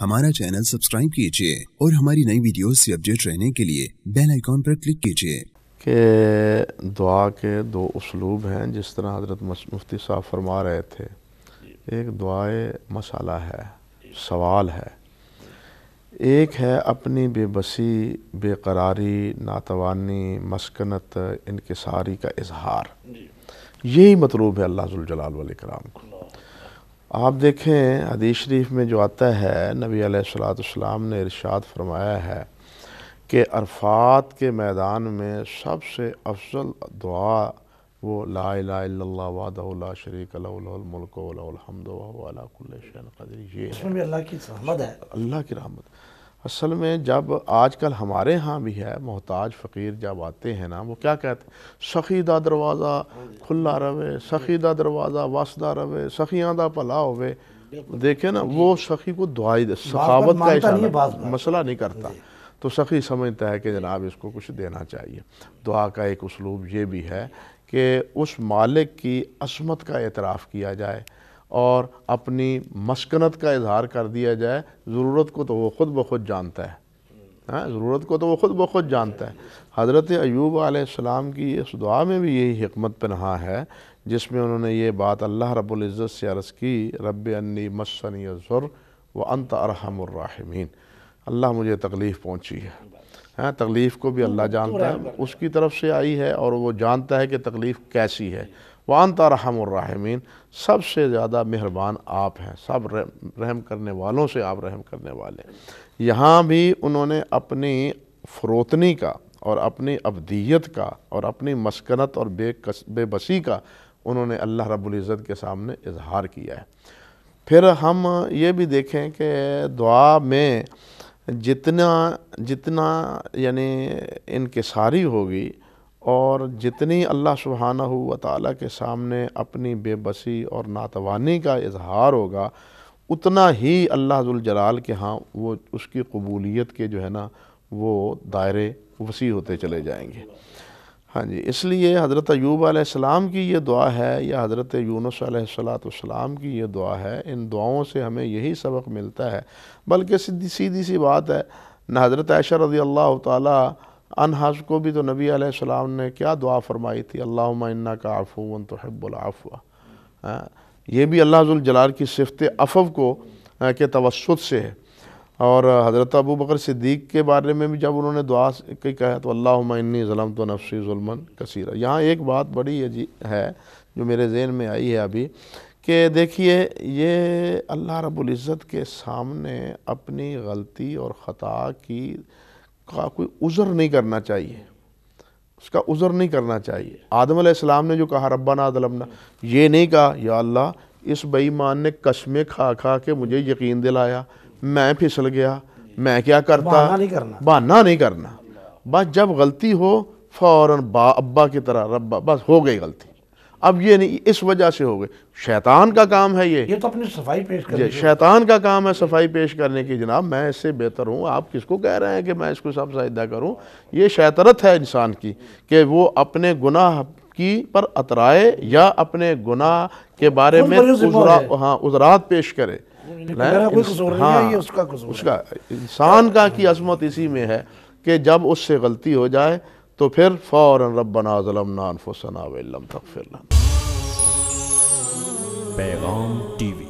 ہمارا channel subscribe کیجیے اور ہماری نئی ویڈیوز سے اپڈیٹ رہنے کے لیے بیل آئیکن پر کلک کیجیے کہ دعا کے دو اسلوب ہیں جس طرح حضرت مفتی صاحب فرما رہے تھے۔ ایک دعائے مسئلہ ہے سوال ہے۔ ایک ہے اپنی بے بسی بے قراری ناتوانی مسکنت انکساری کا اظہار۔ یہی مطلوب ہے اللہ ذوالجلال والاکرام کو۔ آپ دیکھیں حدیث شریف میں جو آتا ہے نبی علیہ السلام نے ارشاد فرمایا ہے کہ عرفات کے میدان میں سب سے افضل دعا وہ لا الہ الا اللہ وحدہ لا شریک لہ لہ الملک و لہ الحمد و هو علی کل شیء قدیر۔ یہ اس میں بھی اللہ کی رحمت ہے۔ اللہ کی رحمت۔ اصل میں جب آج کل ہمارے ہاں بھی ہے محتاج فقیر جب آتے ہیں نا وہ کیا کہتے ہیں؟ سخیدہ دروازہ کھلا روے سخیدہ دروازہ واسدہ روے سخیاں دا پلا ہوئے۔ دیکھیں نا وہ سخی کو دعائی دے سخاوت کا اشارہ مسئلہ نہیں کرتا۔ تو سخی سمجھتا ہے کہ جناب اس کو کچھ دینا چاہیے۔ دعا کا ایک اسلوب یہ بھی ہے کہ اس مالک کی عصمت کا اعتراف کیا جائے۔ اور اپنی مسکنت کا اظہار کر دیا جائے ضرورت کو تو وہ خود بخود جانتا ہے۔ ہاں، ضرورت کو تو وہ خود بخود جانتا ہے۔ حضرت ایوب علیہ السلام کی اس دعا میں بھی یہی حکمت پنہا ہے جس میں انہوں نے یہ بات اللہ رب العزت سے عرض کی رب انی مسنی الزر و انت ارحم الراحمین۔ اللہ مجھے تکلیف پہنچی ہے۔ ہاں تکلیف کو بھی اللہ جانتا ہے۔ اس کی طرف سے آئی ہے اور وہ جانتا ہے کہ تکلیف کیسی ہے۔ وانتا رحم الرحمین، سب سے زیادہ مہربان آپ ہیں، سب رحم کرنے والوں سے آپ رحم کرنے والے یہاں بھی انہوں نے اپنی فروتنی کا اور اپنی ابدیت کا اور اپنی مسکنت اور بے بے بسی کا انہوں نے اللہ رب العزت کے سامنے اظہار کیا ہے۔ پھر ہم یہ بھی دیکھیں کہ دعا میں جتنا جتنا یعنی انکساری ہوگی اور جتنی اللہ سبحانہ و تعالیٰ کے سامنے اپنی بے بسی اور ناتوانی کا اظہار ہوگا، اتنا ہی اللہ ذوالجلال کے ہاں وہ اس کی قبولیت کے جو ہے نا، وہ دائرے وسیع ہوتے چلے جائیں گے۔ ہاں جی اس لیے حضرت ایوب علیہ السلام کی یہ دعا ہے یا حضرت یونس علیہ السلام کی یہ دعا ہے، ان دعاؤں سے ہمیں یہی سبق ملتا ہے۔ بلکہ سیدھی سیدھی سی بات ہے، نہ حضرت عائشہ رضی اللہ تعالیٰ انحاظ کو بھی تو نبی علیہ السلام نے کیا دعا فرمائی تھی، اللہم انہ کا عفو تحب العفو۔ ہاں، یہ بھی اللہ ذوالجلال کی صفت عفو کو کے توسط سے ہے۔ اور حضرت ابو بکر صدیق کے بارے میں بھی جب انہوں نے دعا کی، کہا تو اللہم انی ظلم تو نفسی ظلم کثیرہ یہاں ایک بات بڑی ہے جو میرے ذہن میں آئی ہے ابھی، کہ دیکھیے، یہ اللہ رب العزت کے سامنے اپنی غلطی اور خطا کی کا کوئی عذر نہیں کرنا چاہیے۔ اس کا عذر نہیں کرنا چاہیے۔ آدم علیہ السلام نے جو کہا ربنا ظلمنا یہ نہیں کہا یا اللہ اس بے ایمان نے قسمیں کھا کھا کے مجھے یقین دلایا۔ میں پھسل گیا۔ میں کیا کرتا؟ بہانہ نہیں کرنا۔ بس جب غلطی ہو فوراً با ابا کی طرح ربا بس ہو گئی غلطی۔ اب یہ نہیں اس وجہ سے ہو گئے۔ شیطان کا کام ہے یہ۔ یہ تو اپنی صفائی پیش کرنے جی، شیطان کا کام ہے صفائی پیش کرنے کی جناب۔ میں اس سے بہتر ہوں۔ آپ کس کو کہہ رہے ہیں کہ میں اس کو سب سائدہ کروں؟ یہ شیطرت ہے انسان کی کہ وہ اپنے گناہ کی پر اترائے یا اپنے گناہ کے بارے میں ہاں عذرات پیش کرے۔ ہاں اس کا انسان کا کی عظمت اسی میں ہے کہ جب اس سے غلطی ہو جائے تو پھر فوراً ربنا ظلمنا انفسنا وإن لم تغفر لنا. پیغام ٹی وی